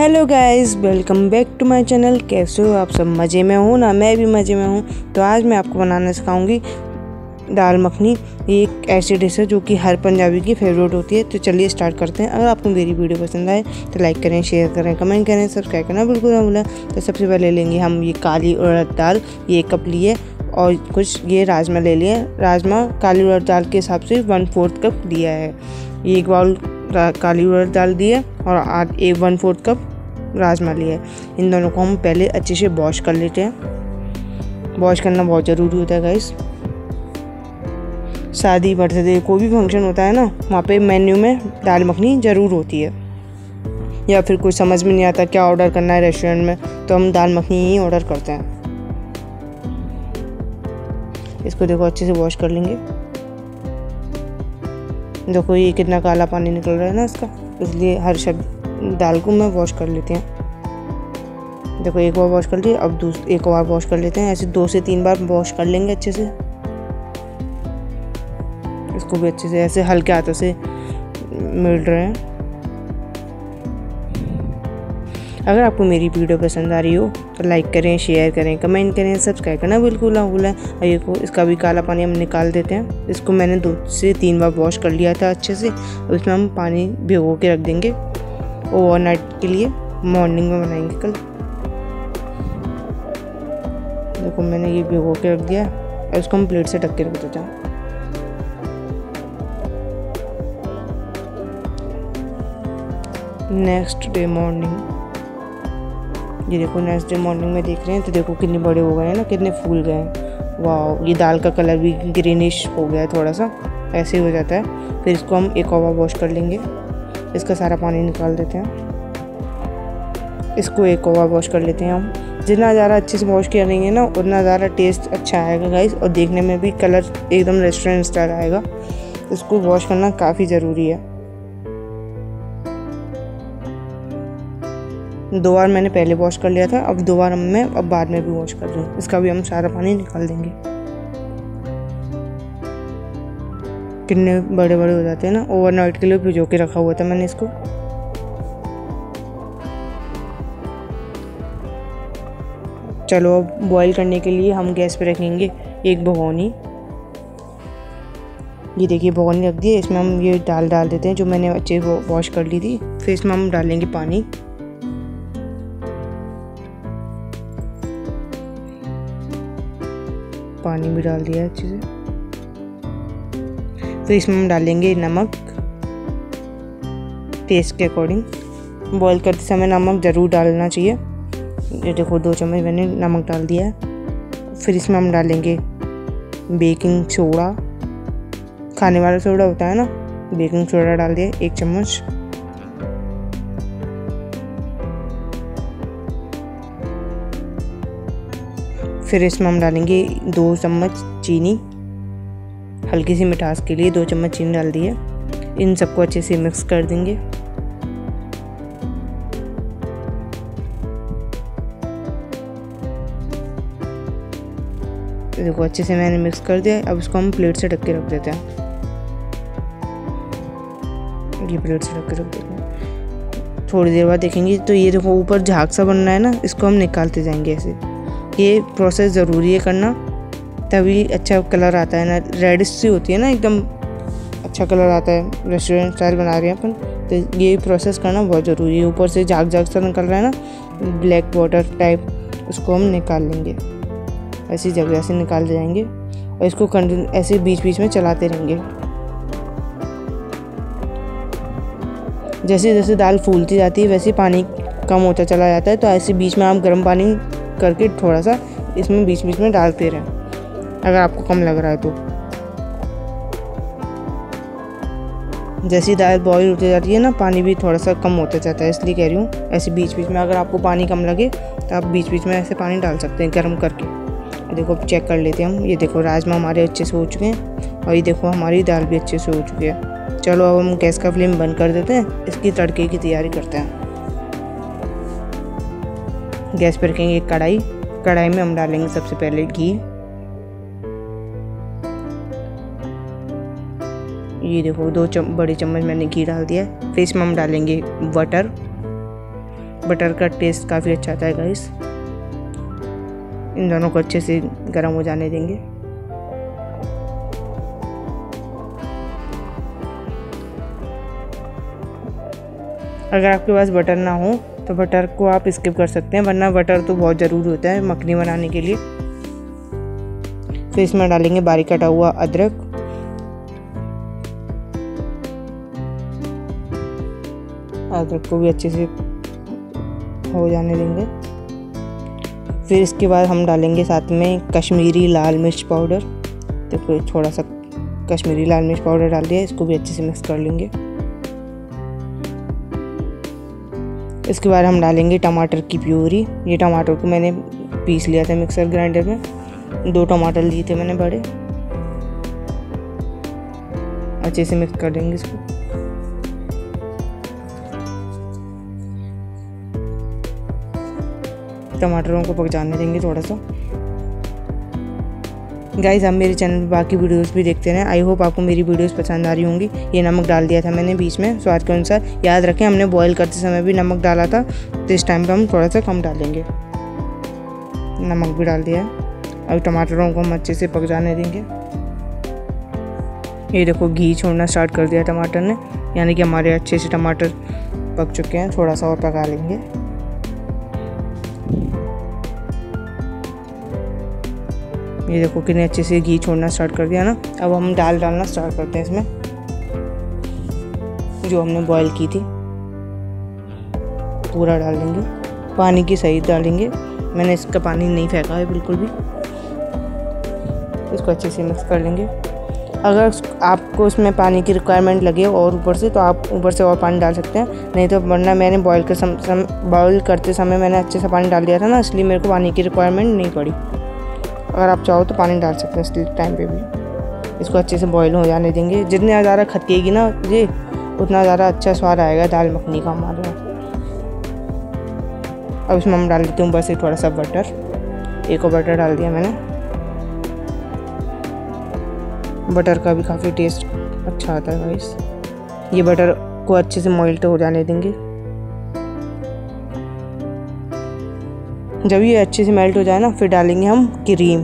Hello guys, welcome back to my channel. कैसे हो आप सब? मज़े में हो ना? मैं भी मज़े में हूँ। तो आज मैं आपको बनाना सिखाऊँगी दाल मखनी। ये एक ऐसी डिश है जो कि हर पंजाबी की फेवरेट होती है। तो चलिए स्टार्ट करते हैं। अगर आपको मेरी वीडियो पसंद आए तो लाइक करें, शेयर करें, कमेंट करें, सब्सक्राइब करना बिल्कुल ना भूलें। तो सबसे पहले लेंगे हम ये काली उड़द दाल। ये कप लिए और कुछ ये राजमा ले लिए। राजमा काली उड़द दाल के हिसाब से वन फोर्थ कप दिया है। एक बाउल काली उड़द दाल दी है और आध एक वन फोर्थ कप राजमा लिया है इन दोनों को हम पहले अच्छे से वॉश कर लेते हैं। वॉश करना बहुत ज़रूरी होता है गाइस शादी बर्थडे कोई भी फ़ंक्शन होता है ना, वहाँ पे मेन्यू में दाल मखनी ज़रूर होती है। या फिर कुछ समझ में नहीं आता क्या ऑर्डर करना है रेस्टोरेंट में तो हम दाल मखनी ही ऑर्डर करते हैं। इसको देखो, अच्छे से वॉश कर लेंगे। देखो ये कितना काला पानी निकल रहा है ना इसका, इसलिए हर शब्द दाल को मैं वॉश कर लेती हूँ। देखो, एक बार वॉश कर ली, अब एक बार वॉश कर लेते हैं। ऐसे दो से तीन बार वॉश कर लेंगे अच्छे से। इसको भी अच्छे से, ऐसे हल्के हाथों से मिल रहे हैं। अगर आपको मेरी वीडियो पसंद आ रही हो तो लाइक करें शेयर करें कमेंट करें सब्सक्राइब करना बिल्कुल ना भूलें। और ये को इसका भी काला पानी हम निकाल देते हैं। इसको मैंने दो से तीन बार वॉश कर लिया था अच्छे से। और इसमें हम पानी भिगो के रख देंगे। ओवरनाइट के लिए मॉर्निंग में बनाएँगे कल। देखो, मैंने ये भिगो के रख दिया। और इसको हम प्लेट से ढक के रख देते हैं नेक्स्ट डे मॉर्निंग ये देखो नेक्स्ट डे मॉर्निंग में देख रहे हैं तो देखो कितने बड़े हो गए हैं ना, कितने फूल गए हैं। वाह ये दाल का कलर भी ग्रीनिश हो गया है थोड़ा सा, ऐसे ही हो जाता है। फिर इसको हम एक ओवर वॉश कर लेंगे। इसका सारा पानी निकाल देते हैं। इसको एक ओवर वॉश कर लेते हैं हम। जितना ज़्यादा अच्छे से वॉश करेंगे ना, उतना ज़्यादा टेस्ट अच्छा आएगा गाइस और देखने में भी कलर एकदम रेस्टोरेंट स्टाइल आएगा। इसको वॉश करना काफ़ी ज़रूरी है। दो बार मैंने पहले वॉश कर लिया था, अब दो बार मैं, अब बाद में भी वॉश कर रही इसका भी हम सारा पानी निकाल देंगे। कितने बड़े बड़े हो जाते हैं ना ओवरनाइट के लिए भिजो के रखा हुआ था मैंने इसको। चलो अब बॉईल करने के लिए हम गैस पे रखेंगे एक भगोनी। ये देखिए भगोनी रख दी है इसमें हम ये दाल डाल देते हैं जो मैंने अच्छे से वॉश कर ली थी, फिर इसमें हम डालेंगे पानी। पानी भी डाल दिया अच्छे से। फिर इसमें हम डालेंगे नमक टेस्ट के अकॉर्डिंग बॉईल करते समय नमक ज़रूर डालना चाहिए। ये देखो, दो चम्मच मैंने नमक डाल दिया है। फिर इसमें हम डालेंगे बेकिंग सोडा खाने वाला सोडा होता है ना? बेकिंग सोडा डाल दिया, एक चम्मच। फिर इसमें हम डालेंगे दो चम्मच चीनी। हल्की सी मिठास के लिए दो चम्मच चीनी डाल दी है। इन सबको अच्छे से मिक्स कर देंगे। देखो, अच्छे से मैंने मिक्स कर दिया। अब इसको हम प्लेट से ढक के रख देते हैं। ये प्लेट से ढक के रख देते हैं। थोड़ी देर बाद देखेंगे तो ये देखो, ऊपर झाग सा बन रहा है ना, इसको हम निकालते जाएँगे ऐसे। ये प्रोसेस ज़रूरी है करना। तभी अच्छा कलर आता है ना रेडिश सी होती है ना एकदम अच्छा कलर आता है रेस्टोरेंट स्टाइल बना रहे हैं अपन। तो ये प्रोसेस करना बहुत ज़रूरी है। ऊपर से झाग झाग सा निकल रहा है ना ब्लैक वाटर टाइप उसको हम निकाल लेंगे। ऐसी जगह से निकाल जाएँगे और इसको कंटिन्यू ऐसे बीच बीच में चलाते रहेंगे। जैसे जैसे दाल फूलती जाती है, वैसे पानी कम होता चला जाता है। तो ऐसे बीच में आप गर्म पानी करके थोड़ा सा इसमें बीच बीच में डालते रहें। अगर आपको कम लग रहा है तो। जैसी दाल बॉईल होती जाती है ना, पानी भी थोड़ा सा कम होता जाता है, इसलिए कह रही हूँ, ऐसे बीच बीच में अगर आपको पानी कम लगे तो आप बीच बीच में ऐसे पानी डाल सकते हैं गर्म करके। देखो, अब चेक कर लेते हैं हम। ये देखो, राजमा हमारे अच्छे से हो चुके हैं, और ये देखो, हमारी दाल भी अच्छे से हो चुकी है। चलो, अब हम गैस का फ्लेम बंद कर देते हैं, इसकी तड़के की तैयारी करते हैं। गैस पर रखेंगे एक कढ़ाई। कढ़ाई में हम डालेंगे सबसे पहले घी। ये देखो दो चम, बड़े चम्मच मैंने घी डाल दिया फिर इसमें हम डालेंगे बटर बटर का टेस्ट काफ़ी अच्छा आता है गाइस इन दोनों को अच्छे से गर्म हो जाने देंगे। अगर आपके पास बटर ना हो तो बटर को आप स्किप कर सकते हैं वरना बटर तो बहुत ज़रूरी होता है मखनी बनाने के लिए। फिर इसमें डालेंगे बारीक कटा हुआ अदरक। अदरक को भी अच्छे से हो जाने देंगे। फिर इसके बाद हम डालेंगे साथ में कश्मीरी लाल मिर्च पाउडर। तो फिर थोड़ा सा कश्मीरी लाल मिर्च पाउडर डाल दिया, इसको भी अच्छे से मिक्स कर लेंगे। इसके बाद हम डालेंगे टमाटर की प्यूरी। ये टमाटर को मैंने पीस लिया था मिक्सर ग्राइंडर में। दो टमाटर लिए थे मैंने बड़े। अच्छे से मिक्स कर देंगे इसको। टमाटरों को पक जाने देंगे थोड़ा सा। गाइज़ आप मेरे चैनल पर बाकी वीडियोस भी देखते रहें। आई होप आपको मेरी वीडियोस पसंद आ रही होंगी। ये नमक डाल दिया था मैंने बीच में स्वाद के अनुसार। याद रखें, हमने बॉईल करते समय भी नमक डाला था। तो इस टाइम पे हम थोड़ा सा कम डालेंगे। नमक भी डाल दिया अब टमाटरों को हम अच्छे से पक जाने देंगे। ये देखो, घी छोड़ना स्टार्ट कर दिया टमाटर ने। यानी कि हमारे अच्छे से टमाटर पक चुके हैं। थोड़ा सा और पका लेंगे। ये देखो कितने अच्छे से घी छोड़ना स्टार्ट कर दिया ना। अब हम दाल डालना स्टार्ट करते हैं इसमें जो हमने बॉईल की थी। पूरा डाल देंगे। पानी की सही डालेंगे। मैंने इसका पानी नहीं फेंका है बिल्कुल भी। इसको अच्छे से मिक्स कर लेंगे। अगर आपको उसमें पानी की रिक्वायरमेंट लगे और ऊपर से तो आप ऊपर से और पानी डाल सकते हैं। नहीं तो वरना मैंने बॉईल कर सम, सम बॉईल करते समय मैंने अच्छे से पानी डाल दिया था ना इसलिए मेरे को पानी की रिक्वायरमेंट नहीं पड़ी। अगर आप चाहो तो पानी डाल सकते हैं इस टाइम पे भी। इसको अच्छे से बॉईल हो जाने देंगे। जितने ज़्यादा खतिएगी ना, ये उतना ज़्यादा अच्छा स्वाद आएगा दाल मखनी का हमारे यहाँ। अब इसमें हम डाल देते हूँ बस एक थोड़ा सा बटर एक और बटर डाल दिया मैंने। बटर का भी काफ़ी टेस्ट अच्छा आता है गाइस ये बटर को अच्छे से मोल्ट हो जाने देंगे। जब ये अच्छे से मेल्ट हो जाए ना, फिर डालेंगे हम क्रीम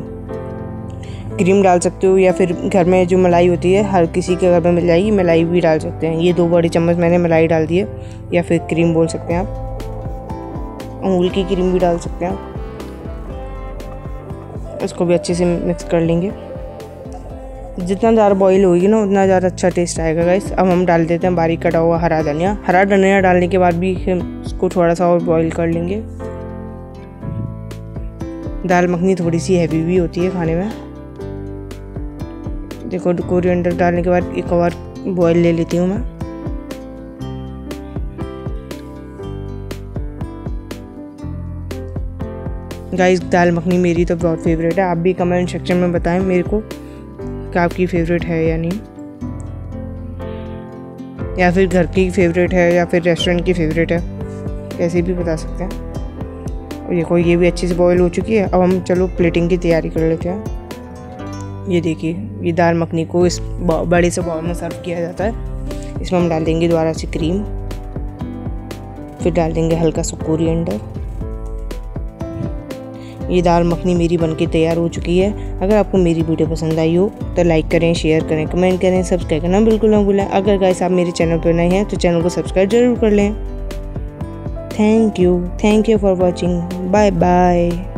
क्रीम डाल सकते हो या फिर घर में जो मलाई होती है, हर किसी के घर में मिल जाएगी, मलाई भी डाल सकते हैं. ये दो बड़ी चम्मच मैंने मलाई डाल दी है या फिर क्रीम बोल सकते हैं आप. अमूल की क्रीम भी डाल सकते हैं इसको भी अच्छे से मिक्स कर लेंगे. जितना ज़्यादा बॉईल होगी ना, उतना ज़्यादा अच्छा टेस्ट आएगा गाइस अब हम डाल देते हैं बारीक कटा हुआ हरा धनिया. हरा धनिया डालने के बाद भी इसको थोड़ा सा और बॉईल कर लेंगे. दाल मखनी थोड़ी सी हैवी भी होती है खाने में। देखो कोरिएंडर डालने के बाद एक और बॉईल ले लेती हूँ मैं। गाइस दाल मखनी मेरी तो बहुत फेवरेट है। आप भी कमेंट सेक्शन में बताएँ मेरे को कि आपकी फेवरेट है या नहीं। या फिर घर की फेवरेट है या फिर रेस्टोरेंट की फेवरेट है, कैसे भी बता सकते हैं। और देखो ये भी अच्छे से बॉईल हो चुकी है। अब हम चलो प्लेटिंग की तैयारी कर लेते हैं। ये देखिए, ये दाल मखनी को इस बड़े से बॉल में सर्व किया जाता है। इसमें हम डाल देंगे दोबारा से क्रीम फिर डाल देंगे हल्का सा कोरिएंडर ये दाल मखनी मेरी बनके तैयार हो चुकी है। अगर आपको मेरी वीडियो पसंद आई हो तो लाइक करें शेयर करें कमेंट करें सब्सक्राइब करना बिल्कुल ना भूलें। अगर गाइस आप मेरे चैनल पर नए हैं तो चैनल को सब्सक्राइब ज़रूर कर लें। Thank you thank you for watching bye bye